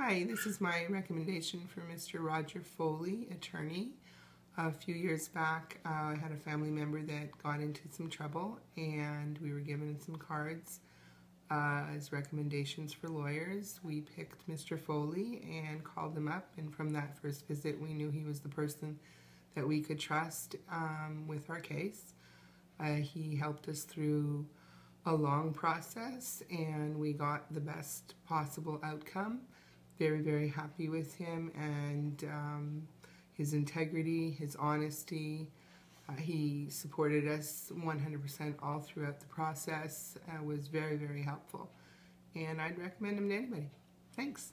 Hi, this is my recommendation for Mr. Roger Foley, attorney. A few years back, uh, I had a family member that got into some trouble, and we were given some cards uh, as recommendations for lawyers. We picked Mr. Foley and called him up, and from that first visit, we knew he was the person that we could trust um, with our case. Uh, he helped us through a long process, and we got the best possible outcome. Very, very happy with him and um, his integrity, his honesty. Uh, he supported us 100% all throughout the process, uh, was very, very helpful. And I'd recommend him to anybody. Thanks.